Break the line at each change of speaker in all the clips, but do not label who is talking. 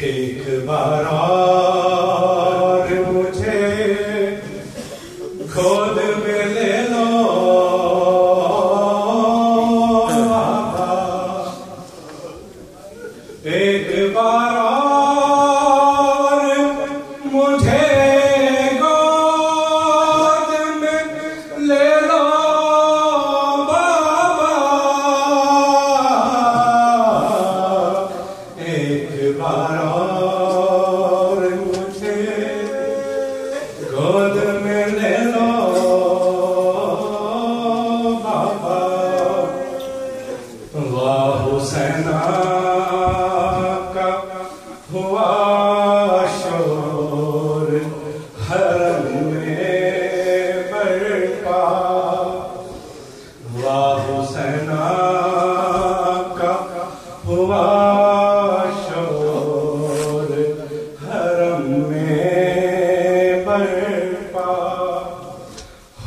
ایک بار بابا۔ جب حسین کا ہوا شور حرم میں برپا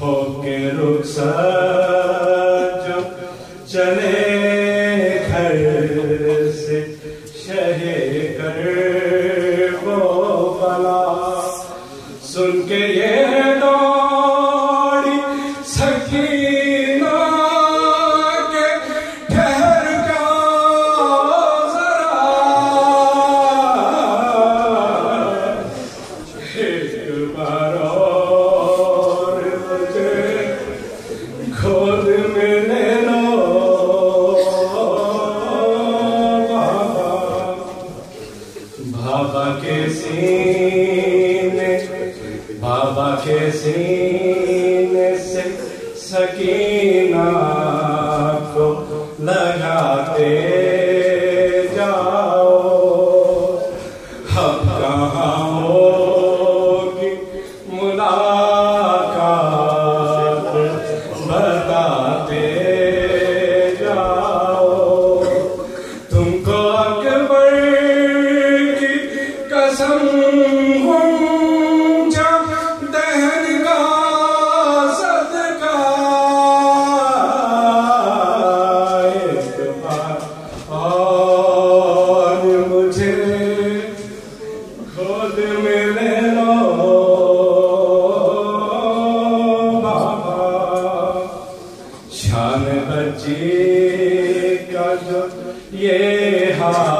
ہو کے رخص جو چلے سن کے یہ سینے سے سکینہ کو لگاتے جاؤ۔ ہم کہاں ملاقات بتاتے جاؤ۔ تم کو بچے کا یہ ہاں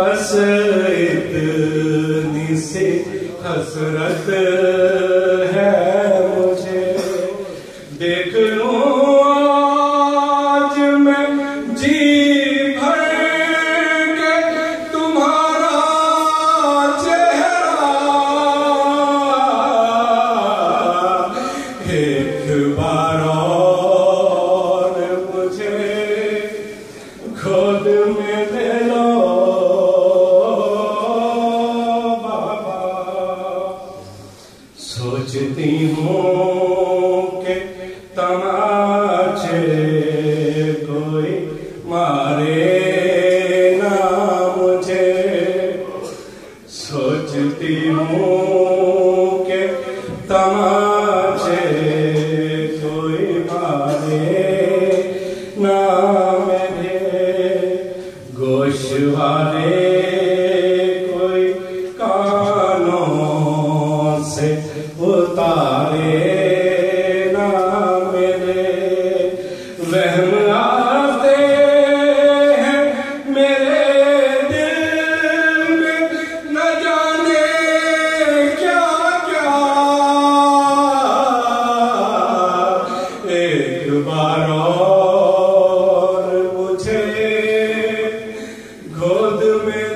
بس اتنی سے حسرت Hoje tem nome. گود میں